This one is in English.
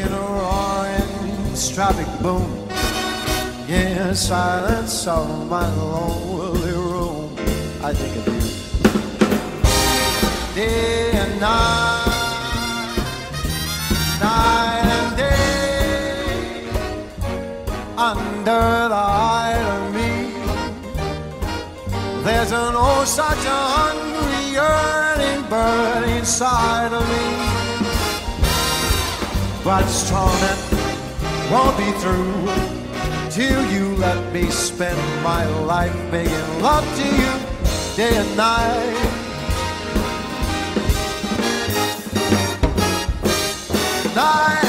in a roaring traffic boom. Yeah, silence of my lonely room. I think of you. Day and night, night and day, under the eye of me. There's an oh such a hungry yearning bird inside of me. But its torment won't be through till you let me spend my life making love to you day and night. Night